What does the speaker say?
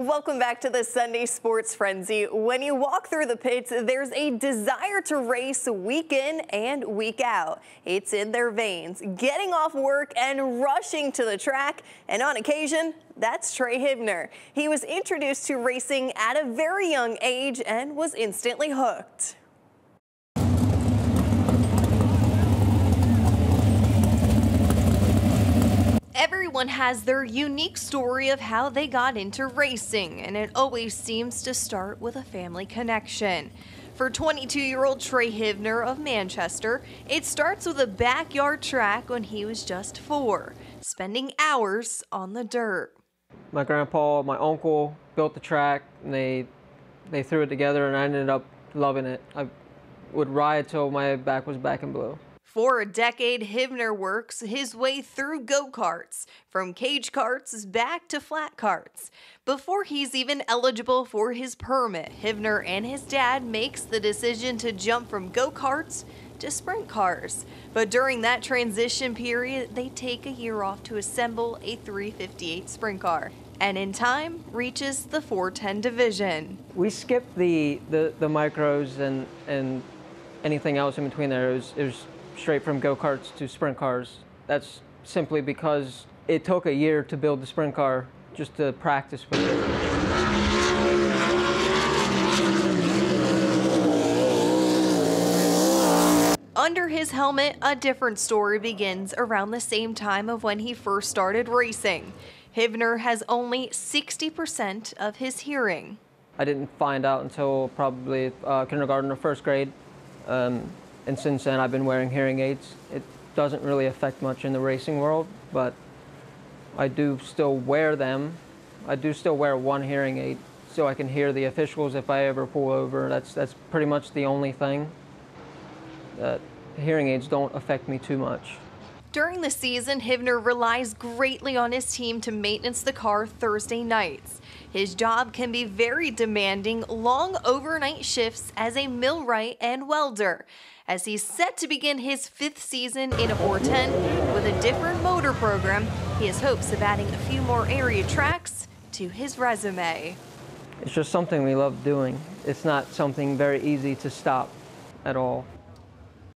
Welcome back to the Sunday Sports Frenzy. When you walk through the pits, there's a desire to race week in and week out. It's in their veins, getting off work and rushing to the track. And on occasion, that's Trey Hivner. He was introduced to racing at a very young age and was instantly hooked. Everyone has their unique story of how they got into racing, and it always seems to start with a family connection. For 22 year old Trey Hivner of Manchester, it starts with a backyard track when he was just four, spending hours on the dirt. My grandpa, my uncle built the track, and they, they threw it together, and I ended up loving it. I would ride till my back was back in blue. For a decade, Hivner works his way through go karts, from cage karts back to flat karts. Before he's even eligible for his permit, Hivner and his dad makes the decision to jump from go karts to sprint cars. But during that transition period, they take a year off to assemble a 358 sprint car and in time reaches the 410 division. We skipped the, the, the micros and, and anything else in between there. It was, it was straight from go-karts to sprint cars. That's simply because it took a year to build the sprint car just to practice with it. Under his helmet, a different story begins around the same time of when he first started racing. Hivner has only 60% of his hearing. I didn't find out until probably uh, kindergarten or first grade. Um, and since then I've been wearing hearing aids. It doesn't really affect much in the racing world, but I do still wear them. I do still wear one hearing aid so I can hear the officials if I ever pull over. That's, that's pretty much the only thing. That hearing aids don't affect me too much. During the season, Hivner relies greatly on his team to maintenance the car Thursday nights. His job can be very demanding, long overnight shifts as a millwright and welder, as he's set to begin his fifth season in a 410 with a different motor program. He has hopes of adding a few more area tracks to his resume. It's just something we love doing. It's not something very easy to stop at all.